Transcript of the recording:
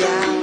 yeah.